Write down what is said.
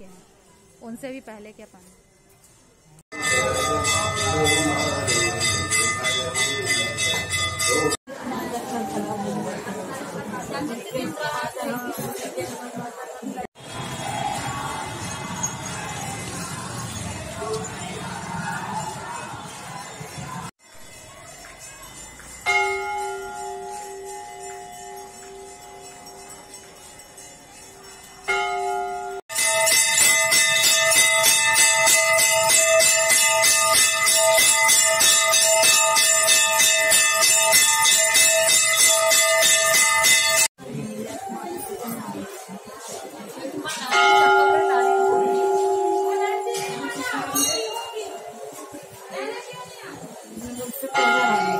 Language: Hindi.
के हैं। उनसे भी पहले Oh.